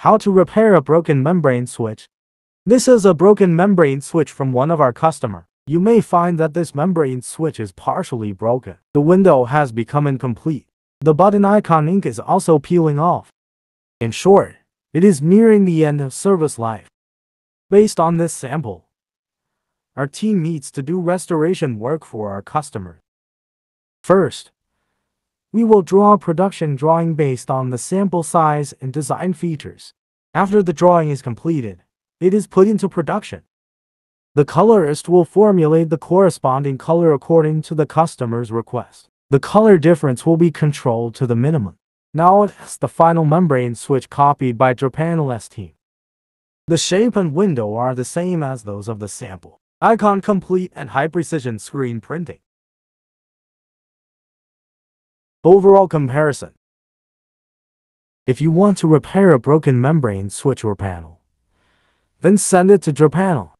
How to repair a broken membrane switch. This is a broken membrane switch from one of our customer. You may find that this membrane switch is partially broken. The window has become incomplete. The button icon ink is also peeling off. In short, it is nearing the end of service life. Based on this sample, our team needs to do restoration work for our customer. First, we will draw a production drawing based on the sample size and design features. After the drawing is completed, it is put into production. The colorist will formulate the corresponding color according to the customer's request. The color difference will be controlled to the minimum. Now it is the final membrane switch copied by JRPanel's team. The shape and window are the same as those of the sample. Icon complete and high precision screen printing. Overall comparison. If you want to repair a broken membrane switch or panel, then send it to JRPanel.